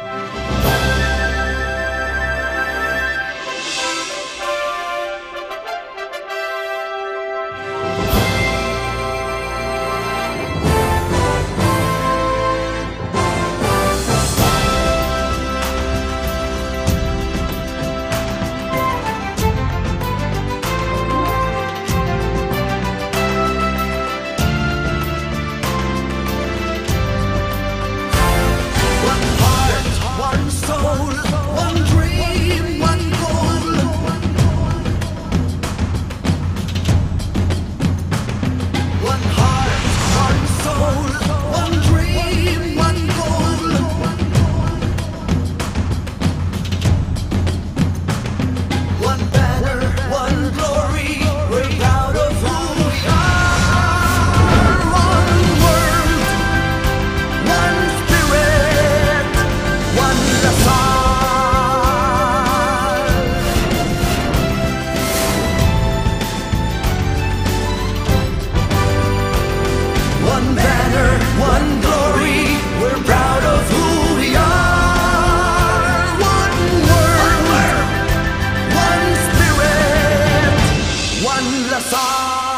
Bye. Anlasar